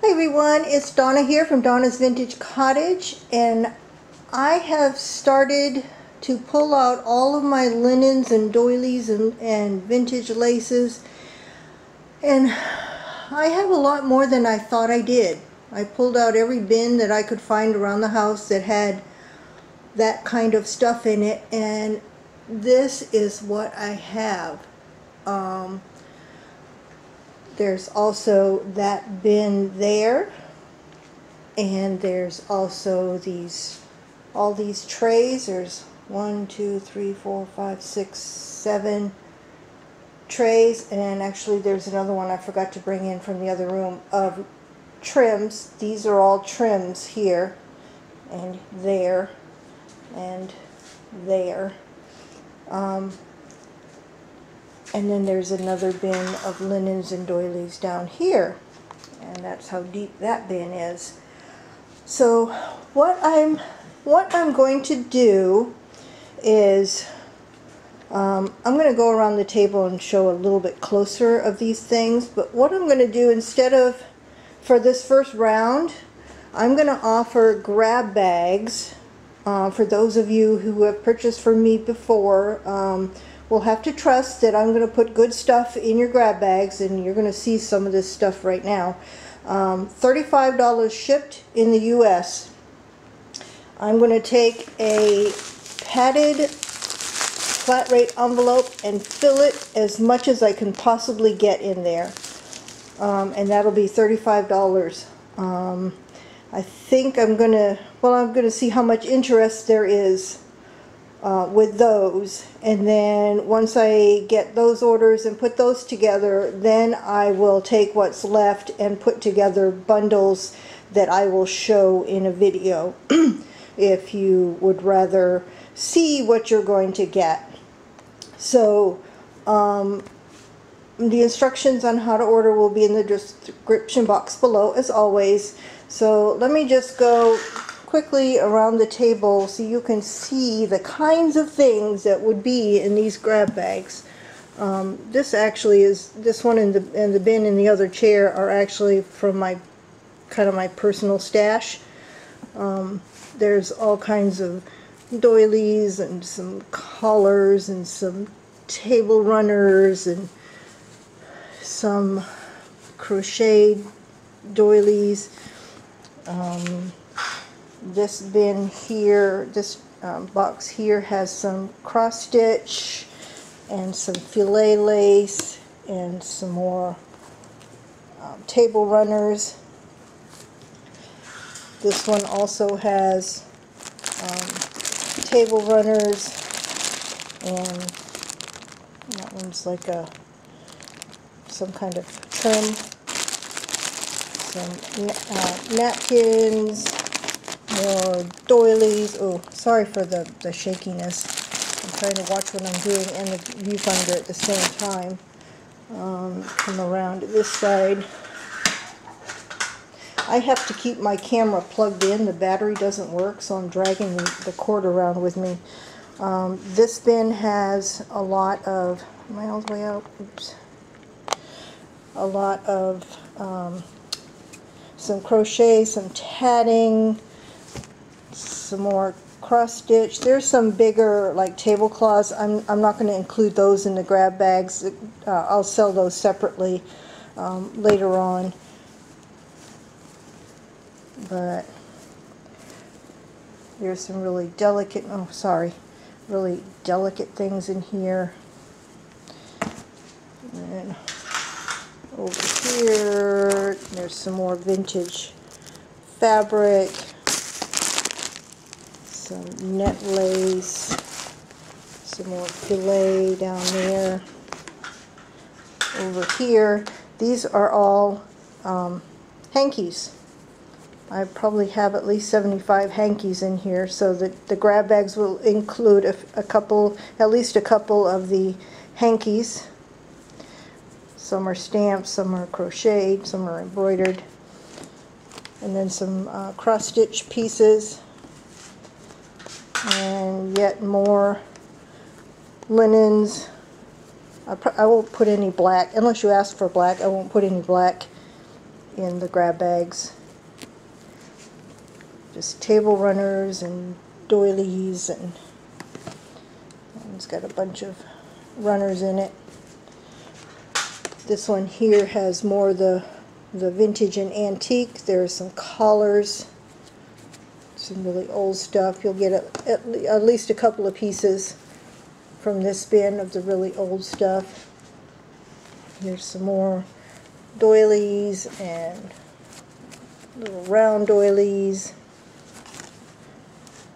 Hi everyone, it's Donna here from Donna's Vintage Cottage and I have started to pull out all of my linens and doilies and, and vintage laces and I have a lot more than I thought I did. I pulled out every bin that I could find around the house that had that kind of stuff in it and this is what I have. Um, there's also that bin there and there's also these all these trays. There's one two three four five six seven trays and actually there's another one I forgot to bring in from the other room of trims. These are all trims here and there and there. Um, and then there's another bin of linens and doilies down here. And that's how deep that bin is. So what I'm what I'm going to do is um, I'm going to go around the table and show a little bit closer of these things. But what I'm going to do instead of for this first round, I'm going to offer grab bags uh, for those of you who have purchased from me before. Um, will have to trust that I'm going to put good stuff in your grab bags and you're going to see some of this stuff right now. Um, $35 shipped in the US. I'm going to take a padded flat rate envelope and fill it as much as I can possibly get in there. Um, and that'll be $35. Um, I think I'm going to, well, I'm going to see how much interest there is uh, with those. And then once I get those orders and put those together then I will take what's left and put together bundles that I will show in a video if you would rather see what you're going to get. So um, the instructions on how to order will be in the description box below as always. So let me just go quickly around the table so you can see the kinds of things that would be in these grab bags. Um, this actually is, this one and the, and the bin in the other chair are actually from my, kind of my personal stash. Um, there's all kinds of doilies and some collars and some table runners and some crocheted doilies. Um, this bin here, this um, box here has some cross stitch and some filet lace and some more um, table runners. This one also has um, table runners and that one's like a some kind of trim, some uh, napkins, more doilies. Oh, sorry for the, the shakiness. I'm trying to watch what I'm doing and the viewfinder at the same time. Um, come around this side. I have to keep my camera plugged in. The battery doesn't work, so I'm dragging the, the cord around with me. Um, this bin has a lot of, am I all the way out? Oops. A lot of um, some crochet, some tatting, some more cross stitch. There's some bigger like tablecloths. I'm, I'm not going to include those in the grab bags. Uh, I'll sell those separately um, later on. But there's some really delicate, oh sorry, really delicate things in here. And over here, there's some more vintage fabric some net lace, some more filet down there. Over here, these are all um, hankies. I probably have at least 75 hankies in here, so that the grab bags will include a, a couple, at least a couple of the hankies. Some are stamped, some are crocheted, some are embroidered. And then some uh, cross-stitch pieces and yet more linens. I, I, won't put any black, unless you ask for black, I won't put any black in the grab bags. Just table runners and doilies and it's got a bunch of runners in it. This one here has more the the vintage and antique. There's some collars, some really old stuff. You'll get at, at least a couple of pieces from this bin of the really old stuff. Here's some more doilies and little round doilies.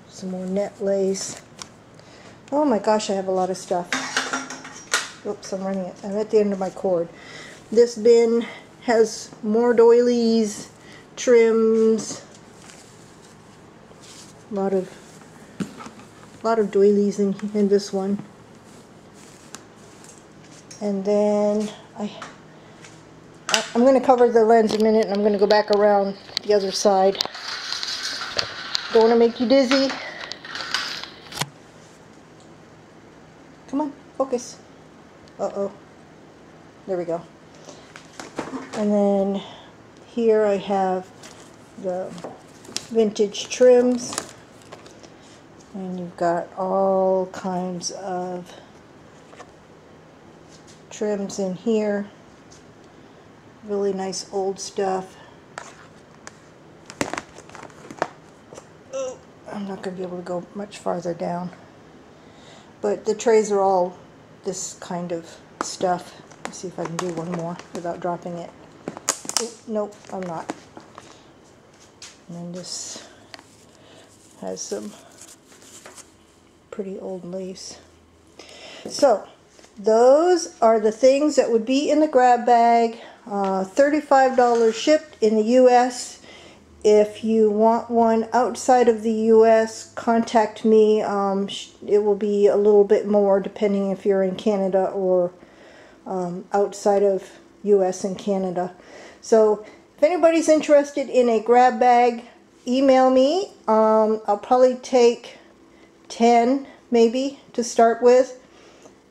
Some more net lace. Oh my gosh, I have a lot of stuff. Oops, I'm running it. I'm at the end of my cord. This bin has more doilies, trims, a lot of lot of doilies in, in this one. And then I, I I'm going to cover the lens a minute and I'm going to go back around the other side. Don't want to make you dizzy. Come on, focus. Uh-oh. There we go. And then here I have the vintage trims. And you've got all kinds of trims in here. Really nice old stuff. Oh, I'm not going to be able to go much farther down. But the trays are all this kind of stuff. Let's see if I can do one more without dropping it. Oh, nope, I'm not. And then this has some pretty old lace. So, those are the things that would be in the grab bag. Uh, $35 shipped in the U.S. If you want one outside of the U.S., contact me. Um, it will be a little bit more depending if you're in Canada or um, outside of U.S. and Canada. So if anybody's interested in a grab bag, email me. Um, I'll probably take 10 maybe to start with.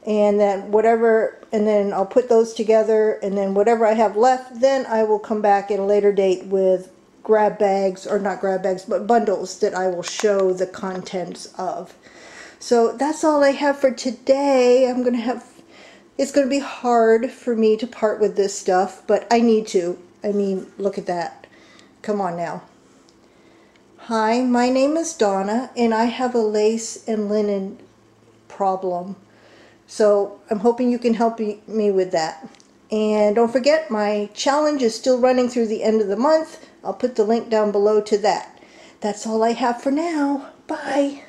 And then whatever and then I'll put those together and then whatever I have left then I will come back at a later date with grab bags or not grab bags but bundles that I will show the contents of. So that's all I have for today. I'm gonna have it's gonna be hard for me to part with this stuff but I need to. I mean look at that. Come on now Hi, my name is Donna, and I have a lace and linen problem. So I'm hoping you can help me with that. And don't forget, my challenge is still running through the end of the month. I'll put the link down below to that. That's all I have for now. Bye.